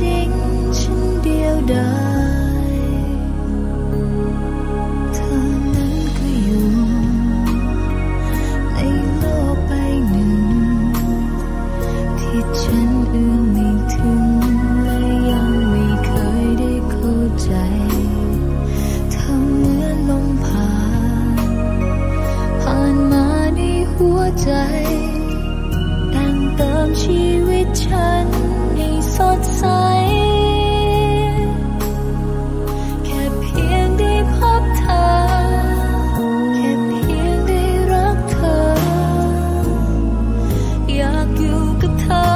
จริงฉันเดียวดายเธอนั้นก็อยู่ในโลกใบหนึ่ง ที่ฉันเอื้อมไม่ถึงและยังไม่เคยได้เข้าใจทำเหมือนลมผ่าน ผ่านมาในหัวใจแต่งเติมชีวิตฉัน สดใส แค่เพียงได้พบเธอ แค่เพียงได้รักเธอ อยากอยู่กับเธอ